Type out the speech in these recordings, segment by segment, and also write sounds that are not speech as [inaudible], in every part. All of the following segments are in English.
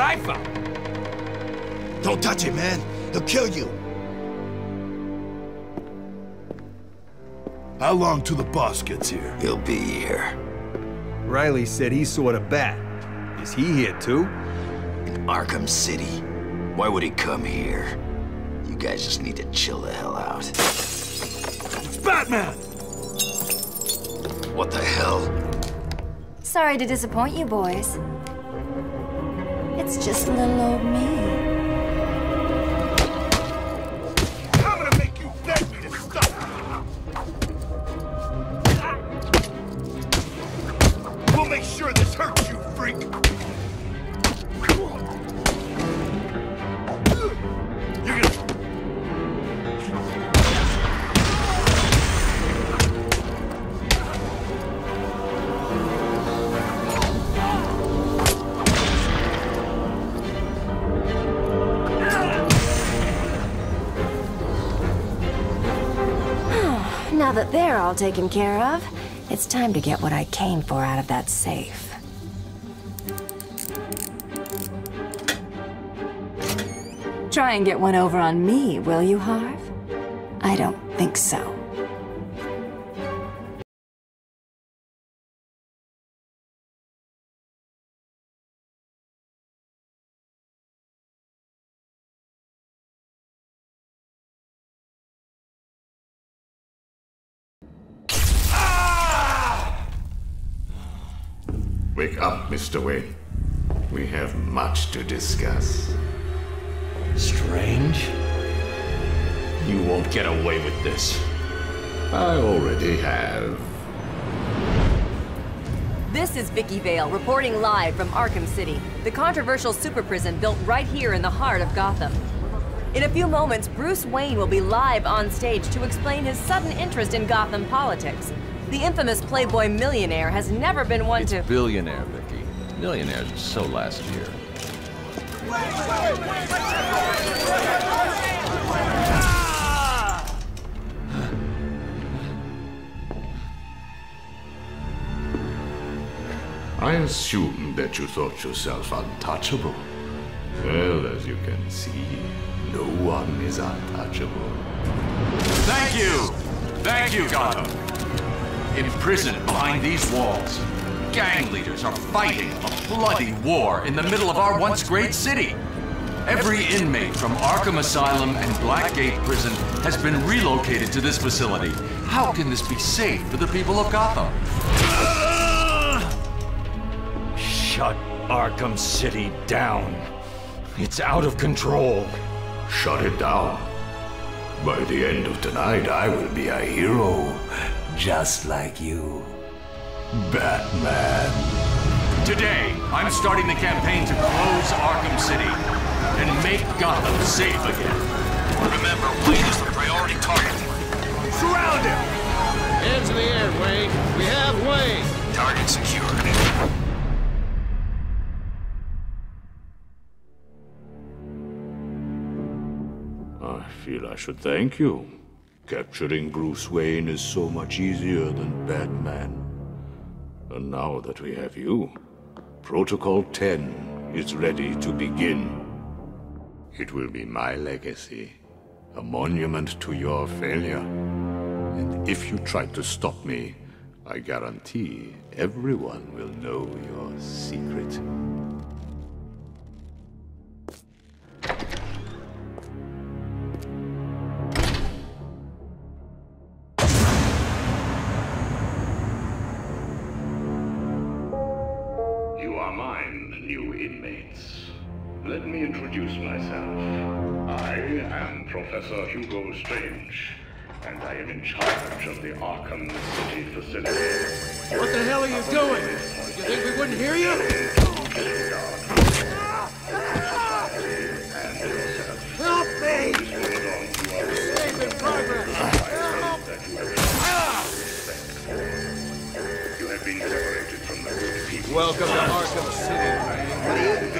what I found. Don't touch it, man. He'll kill you. How long till the boss gets here? He'll be here. Riley said he saw the bat. Is he here too? In Arkham City. Why would he come here? You guys just need to chill the hell out. It's Batman! What the hell? Sorry to disappoint you boys. It's just little old me. I'm gonna make you beg me to stop! We'll make sure this hurts you, freak! They're all taken care of, it's time to get what I came for out of that safe. Try and get one over on me, will you, Harv? I don't think so. Wake up, Mr. Wayne. We have much to discuss. Strange. You won't get away with this. I already have. This is Vicki Vale reporting live from Arkham City, the controversial super prison built right here in the heart of Gotham. In a few moments, Bruce Wayne will be live on stage to explain his sudden interest in Gotham politics. The infamous Playboy millionaire has never been one It's to. billionaire, Vicki. Millionaires were so last year. [sighs] I assumed that you thought yourself untouchable. Well, as you can see, no one is untouchable. Thank you! Thank you, Gotham! Imprisoned behind these walls, gang leaders are fighting a bloody war in the middle of our once great city. Every inmate from Arkham Asylum and Blackgate Prison has been relocated to this facility. How can this be safe for the people of Gotham? Shut Arkham City down. It's out of control. Shut it down. By the end of tonight, I will be a hero, just like you. Batman. Today, I'm starting the campaign to close Arkham City and make Gotham safe again. Remember, Wayne is the priority target. Surround him! Hands in the air, Wayne. We have Wayne. Target secured. I feel I should thank you. Capturing Bruce Wayne is so much easier than Batman. And now that we have you, Protocol 10 is ready to begin. It will be my legacy, a monument to your failure. And if you try to stop me, I guarantee everyone will know your secret. New inmates. Let me introduce myself. I am Professor Hugo Strange, and I am in charge of the Arkham City facility. What the hell are you doing? You think we wouldn't hear you? Welcome to Arkham City, What are you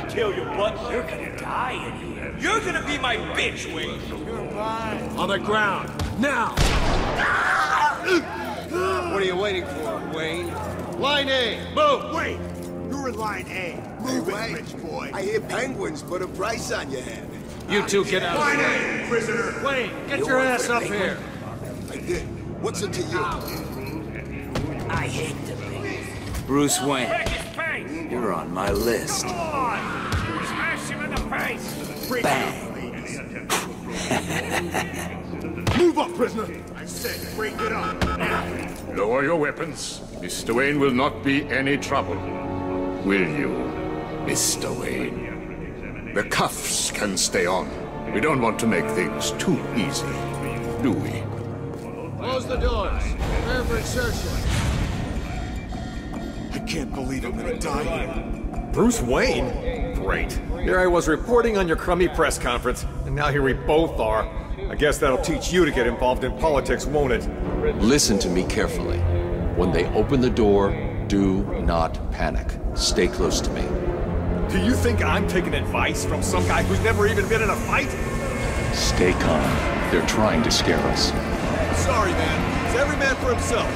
doing? Kill your butt. You're gonna die in here. You're gonna be my bitch, Wayne. You're mine. On the ground, now! What are you waiting for, Wayne? Line A, move! Wait! You're in line A. Move it, rich boy. I hear penguins put a price on your head. You two get out of the way. prisoner. Wayne, get You your ass up penguin? here. I did. What's it to you? I hate the police. Bruce Wayne, you're on my list. Smash him in the face. Bang. [laughs] Move up, prisoner. I said break it up. Now. Lower your weapons. Mr. Wayne will not be any trouble. Will you, Mr. Wayne? The cuffs can stay on. We don't want to make things too easy, do we? Close the doors. Prepare for insertion. I can't believe I'm gonna die here. Bruce Wayne? Great. Here I was reporting on your crummy press conference, and now here we both are. I guess that'll teach you to get involved in politics, won't it? Listen to me carefully. When they open the door, do not panic. Stay close to me. Do you think I'm taking advice from some guy who's never even been in a fight? Stay calm. They're trying to scare us. Sorry, man. It's every man for himself.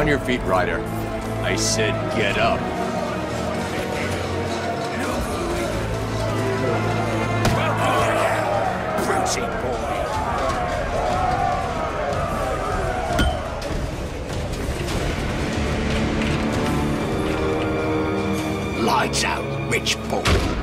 On your feet, Ryder. I said get up. Lights out, rich boy.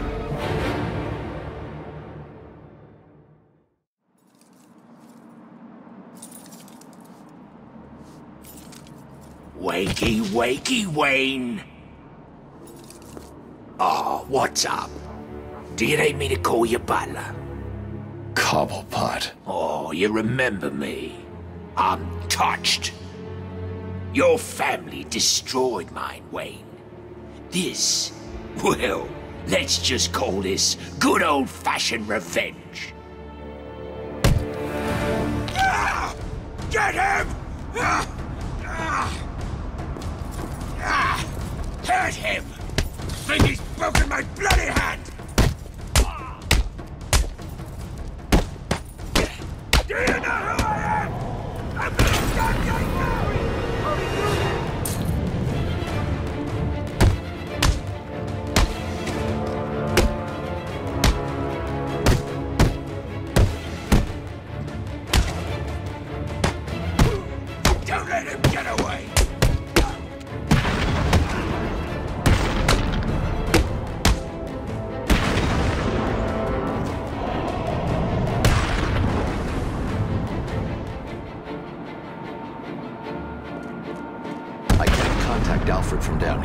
Wakey, Wayne. Oh, what's up? Do you need me to call you butler? Cobblepot. Oh, you remember me. I'm touched. Your family destroyed mine, Wayne. This, well, let's just call this good old-fashioned revenge.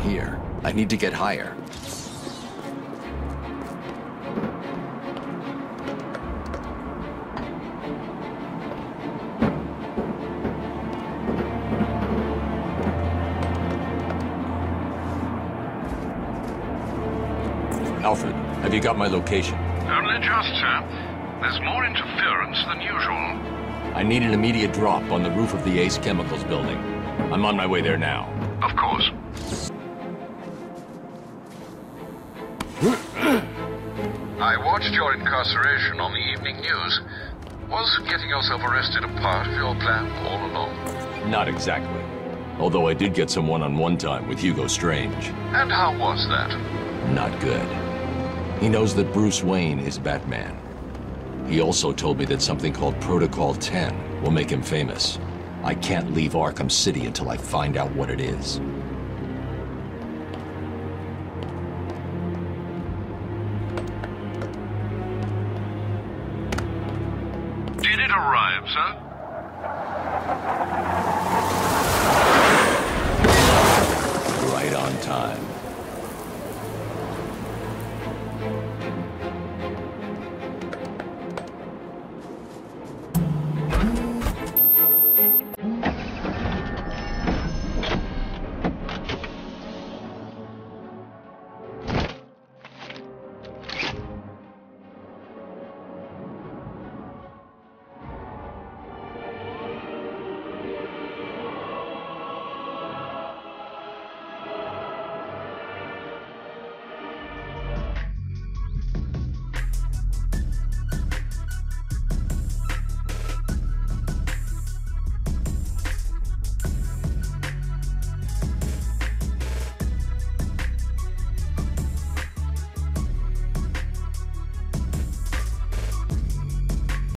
Here. I need to get higher. Alfred, have you got my location? Only just, sir. There's more interference than usual. I need an immediate drop on the roof of the Ace Chemicals building. I'm on my way there now. Of course. I watched your incarceration on the evening news. Was getting yourself arrested a part of your plan all along? Not exactly. Although I did get some one-on-one time with Hugo Strange. And how was that? Not good. He knows that Bruce Wayne is Batman. He also told me that something called Protocol 10 will make him famous. I can't leave Arkham City until I find out what it is. Did it arrive, sir? Right on time.